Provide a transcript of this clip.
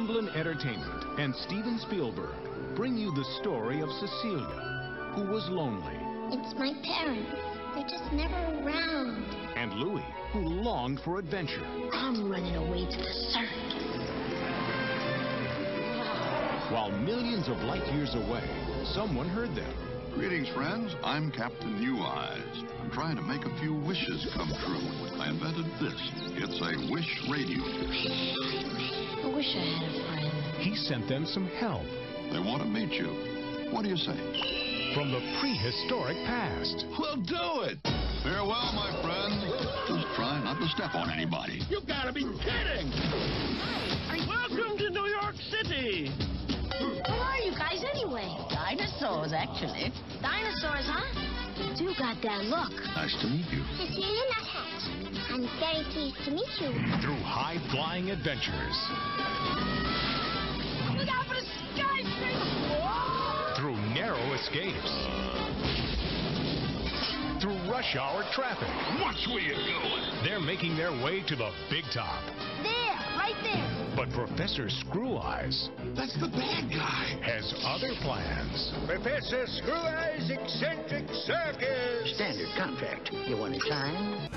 Amblin Entertainment and Steven Spielberg bring you the story of Cecilia, who was lonely, It's my parents. They're just never around. and Louie, who longed for adventure. I'm running away to the circus. While millions of light years away, someone heard them. Greetings, friends. I'm Captain Neweyes. I'm trying to make a few wishes come true. I invented this. It's a wish radio. I wish I had a friend. He sent them some help They want to meet you. What do you say? from the prehistoric past. We'll do it. Farewell, my friends. Just try not to step on anybody. You gotta be kidding! Welcome to New York City! Who are you guys anyway? Dinosaurs, actually. Dinosaurs, huh? You got that look. Nice to meet you. Cecilia Nuthatch. I'm very pleased to meet you. Through high-flying adventures, Look out for the skyscraper! through narrow escapes, through rush hour traffic. Watch where you're going! They're making their way to the big top. There, right there. But Professor Screweyes That's the bad guy! has other plans. Professor Screweyes Eccentric Circus! Standard contract. You want to sign?